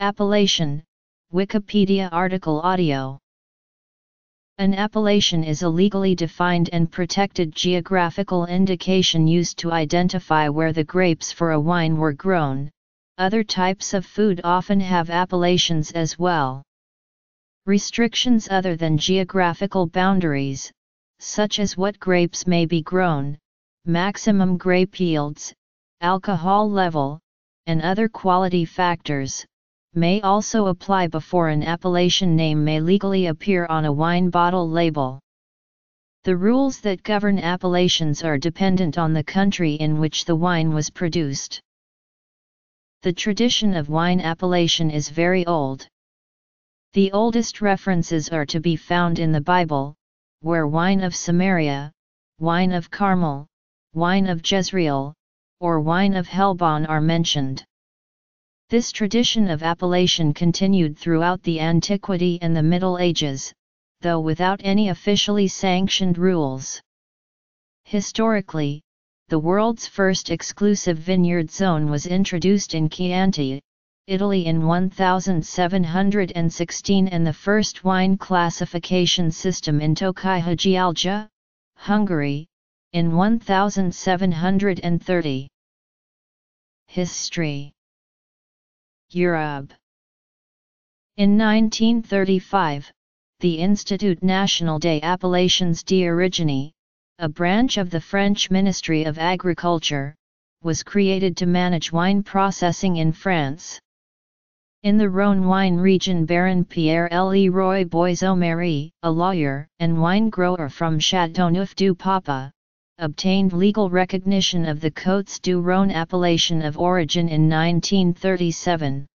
Appellation, Wikipedia article audio. An appellation is a legally defined and protected geographical indication used to identify where the grapes for a wine were grown. Other types of food often have appellations as well. Restrictions other than geographical boundaries, such as what grapes may be grown, maximum grape yields, alcohol level, and other quality factors, may also apply before an appellation name may legally appear on a wine bottle label. The rules that govern appellations are dependent on the country in which the wine was produced. The tradition of wine appellation is very old. The oldest references are to be found in the Bible, where wine of Samaria, wine of Carmel, wine of Jezreel, or wine of Helbon are mentioned. This tradition of appellation continued throughout the Antiquity and the Middle Ages, though without any officially sanctioned rules. Historically, the world's first exclusive vineyard zone was introduced in Chianti, Italy in 1716 and the first wine classification system in Tokaj Hungary, in 1730. History Europe. In 1935, the Institut National des Appellations d'Origine, a branch of the French Ministry of Agriculture, was created to manage wine processing in France. In the Rhône wine region Baron Pierre-Leroy Boiseaumarié, a lawyer and wine grower from Châteauneuf du Pape, obtained legal recognition of the Côtes du Rhône appellation of origin in 1937.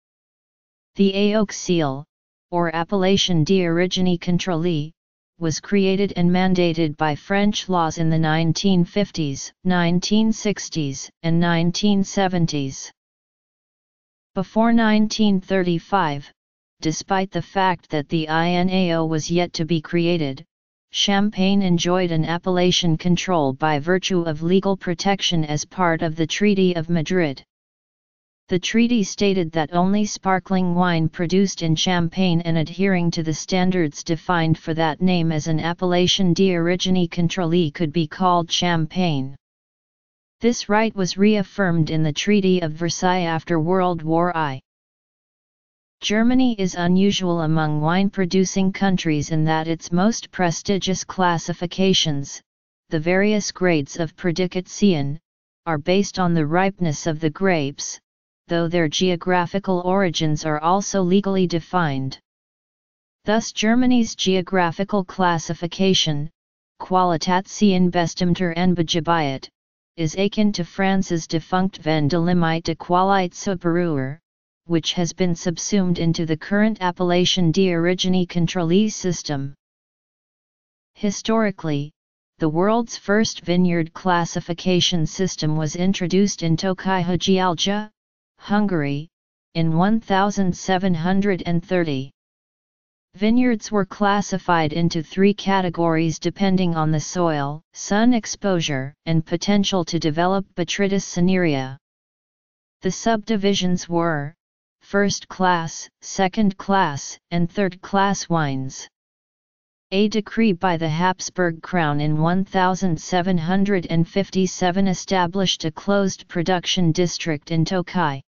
The AOC seal, or Appellation d'origine contrôlée, was created and mandated by French laws in the 1950s, 1960s, and 1970s. Before 1935, despite the fact that the INAO was yet to be created, Champagne enjoyed an appellation control by virtue of legal protection as part of the Treaty of Madrid. The treaty stated that only sparkling wine produced in Champagne and adhering to the standards defined for that name as an appellation d'origine contrôlée could be called champagne. This right was reaffirmed in the Treaty of Versailles after World War I. Germany is unusual among wine-producing countries in that its most prestigious classifications, the various grades of Prädikation, are based on the ripeness of the grapes, though their geographical origins are also legally defined. Thus Germany's geographical classification, Qualitätszionbestimmter is akin to France's defunct Vin Délimité de Qualité Supérieure, which has been subsumed into the current appellation d'origine contrôlée system. Historically, the world's first vineyard classification system was introduced in Tokaj Hungary, in 1730. Vineyards were classified into three categories depending on the soil, sun exposure, and potential to develop Botrytis cinerea. The subdivisions were first class, second class, and third class wines. A decree by the Habsburg Crown in 1757 established a closed production district in Tokaj.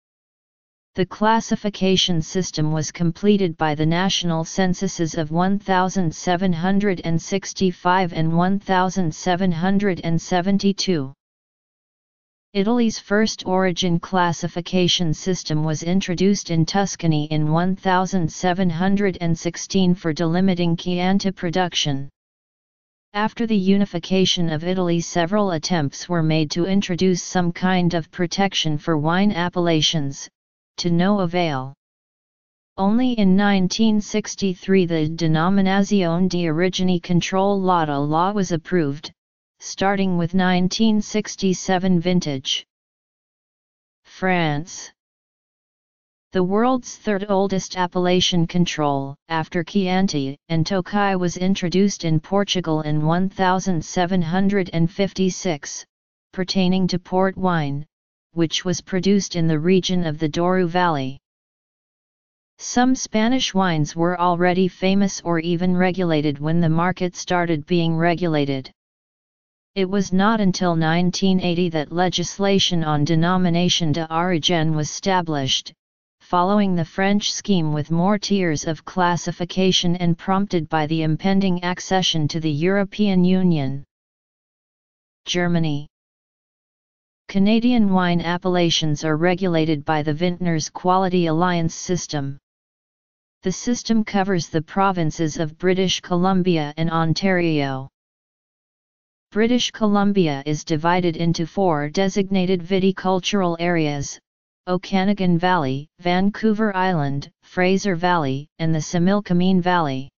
The classification system was completed by the national censuses of 1765 and 1772. Italy's first origin classification system was introduced in Tuscany in 1716 for delimiting Chianti production. After the unification of Italy several attempts were made to introduce some kind of protection for wine appellations, to no avail. Only in 1963 the Denominazione di Origine Control law was approved, starting with 1967 vintage. France The world's third oldest appellation control, after Chianti and Tokaj was introduced in Portugal in 1756, pertaining to port wine, which was produced in the region of the Douro Valley. Some Spanish wines were already famous or even regulated when the market started being regulated. It was not until 1980 that legislation on denomination d'origine was established, following the French scheme with more tiers of classification and prompted by the impending accession to the European Union. Germany Canadian wine appellations are regulated by the Vintners Quality Alliance system. The system covers the provinces of British Columbia and Ontario. British Columbia is divided into four designated viticultural areas, Okanagan Valley, Vancouver Island, Fraser Valley, and the Similkameen Valley.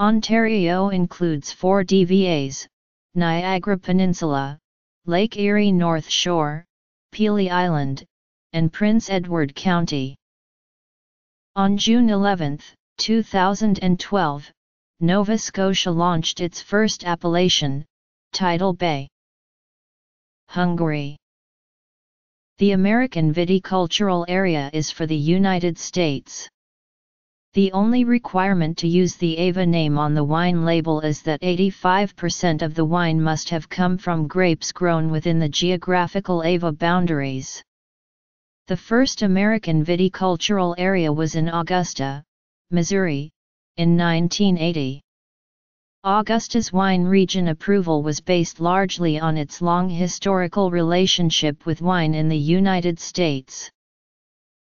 Ontario includes four DVAs, Niagara Peninsula, Lake Erie North Shore, Pelee Island, and Prince Edward County. On June 11, 2012, Nova Scotia launched its first appellation, Tidal Bay. Hungary The American viticultural area is for the United States. The only requirement to use the AVA name on the wine label is that 85% of the wine must have come from grapes grown within the geographical AVA boundaries. The first American viticultural area was in Augusta, Missouri, in 1980. Augusta's wine region approval was based largely on its long historical relationship with wine in the United States.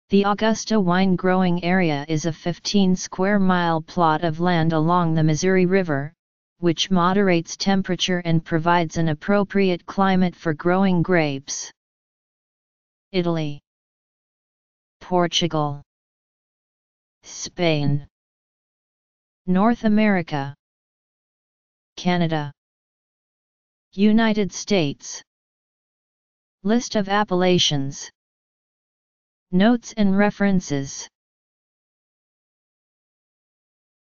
The Augusta wine growing area is a 15 square mile plot of land along the Missouri River, which moderates temperature and provides an appropriate climate for growing grapes. Italy, Portugal, Spain, North America. Canada. United States. List of appellations. Notes and references